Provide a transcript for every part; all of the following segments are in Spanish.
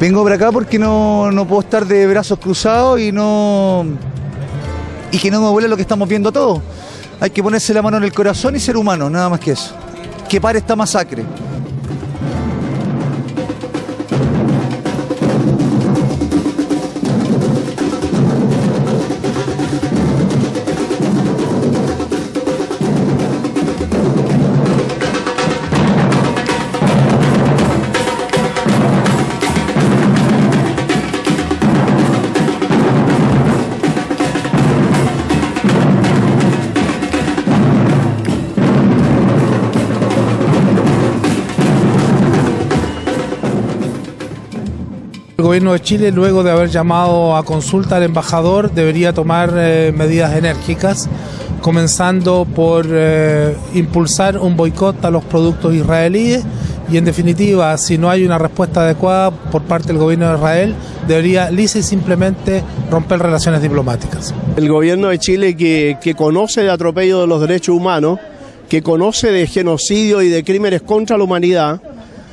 Vengo por acá porque no, no puedo estar de brazos cruzados y no. y que no me vuele lo que estamos viendo todos. Hay que ponerse la mano en el corazón y ser humano, nada más que eso. Que pare esta masacre. El gobierno de Chile, luego de haber llamado a consulta al embajador, debería tomar eh, medidas enérgicas, comenzando por eh, impulsar un boicot a los productos israelíes y, en definitiva, si no hay una respuesta adecuada por parte del gobierno de Israel, debería lisa y simplemente romper relaciones diplomáticas. El gobierno de Chile que, que conoce de atropello de los derechos humanos, que conoce de genocidio y de crímenes contra la humanidad,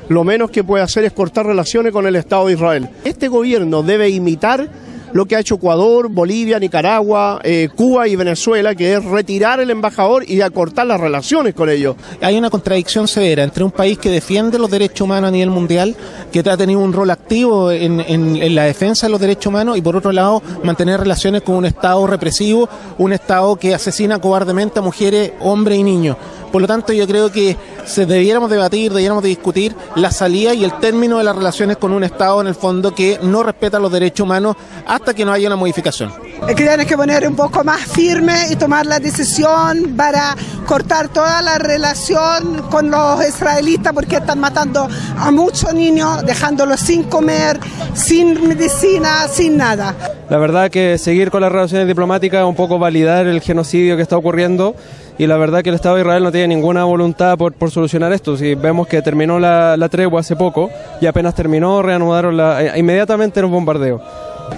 lo menos que puede hacer es cortar relaciones con el Estado de Israel. Este gobierno debe imitar lo que ha hecho Ecuador, Bolivia, Nicaragua, eh, Cuba y Venezuela, que es retirar el embajador y acortar las relaciones con ellos. Hay una contradicción severa entre un país que defiende los derechos humanos a nivel mundial, que ha tenido un rol activo en, en- en la defensa de los derechos humanos, y por otro lado, mantener relaciones con un Estado represivo, un Estado que asesina cobardemente a mujeres, hombres y niños. Por lo tanto, yo creo que se debiéramos debatir, debiéramos de discutir la salida y el término de las relaciones con un Estado, en el fondo, que no respeta los derechos humanos hasta que no haya una modificación. Es que tienes que poner un poco más firme y tomar la decisión para cortar toda la relación con los israelitas porque están matando a muchos niños, dejándolos sin comer, sin medicina, sin nada. La verdad que seguir con las relaciones diplomáticas es un poco validar el genocidio que está ocurriendo y la verdad que el Estado de Israel no tiene ninguna voluntad por, por solucionar esto. Si vemos que terminó la, la tregua hace poco y apenas terminó reanudaron la, eh, inmediatamente los bombardeos.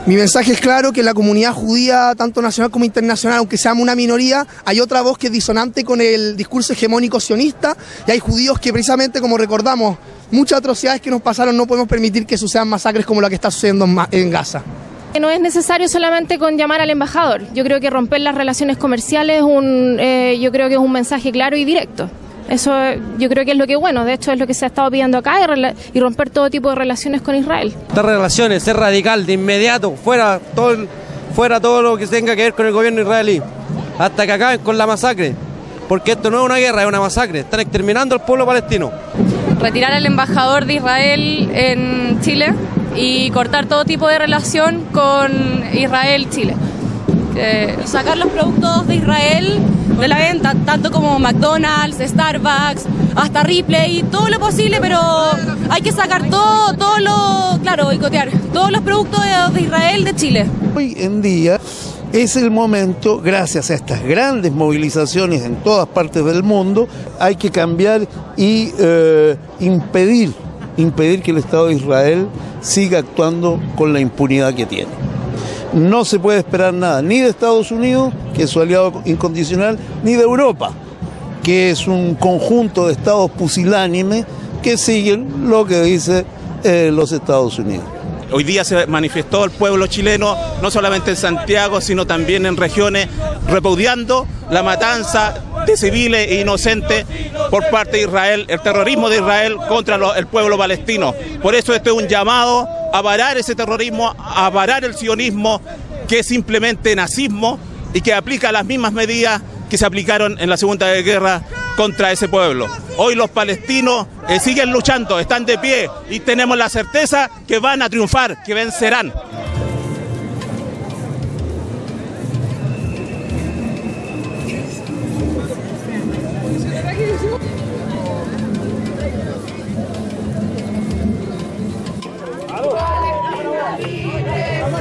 Mi mensaje es claro que la comunidad judía, tanto nacional como internacional, aunque seamos una minoría, hay otra voz que es disonante con el discurso hegemónico sionista y hay judíos que precisamente, como recordamos, muchas atrocidades que nos pasaron no podemos permitir que sucedan masacres como la que está sucediendo en en Gaza. No es necesario solamente con llamar al embajador. Yo creo que romper las relaciones comerciales es un, eh, yo creo que es un mensaje claro y directo. Eso eh, yo creo que es lo que es bueno. De hecho, es lo que se ha estado pidiendo acá y, romper todo tipo de relaciones con Israel. Estas relaciones, ser radical, de inmediato, fuera todo, fuera todo lo que tenga que ver con el gobierno israelí, hasta que acaben con la masacre. Porque esto no es una guerra, es una masacre. Están exterminando al pueblo palestino. retirar al embajador de Israel en Chile y cortar todo tipo de relación con Israel-Chile. Eh, sacar los productos de Israel de la venta, tanto como McDonald's, Starbucks, hasta Ripley, todo lo posible, pero hay que sacar todo, todo lo, claro, boicotear, todos los productos de, Israel de Chile. Hoy en día es el momento, gracias a estas grandes movilizaciones en todas partes del mundo, hay que cambiar y eh, impedir, impedir que el Estado de Israel siga actuando con la impunidad que tiene. No se puede esperar nada ni de Estados Unidos, que es su aliado incondicional, ni de Europa, que es un conjunto de estados pusilánimes que siguen lo que dice eh, los Estados Unidos. Hoy día se manifestó el pueblo chileno, no solamente en Santiago, sino también en regiones, repudiando la matanza de civiles e inocentes por parte de Israel, el terrorismo de Israel contra el pueblo palestino. Por eso este es un llamado a parar ese terrorismo, a parar el sionismo, que es simplemente nazismo y que aplica las mismas medidas que se aplicaron en la Segunda Guerra contra ese pueblo. Hoy los palestinos eh, siguen luchando, están de pie y tenemos la certeza que van a triunfar, que vencerán.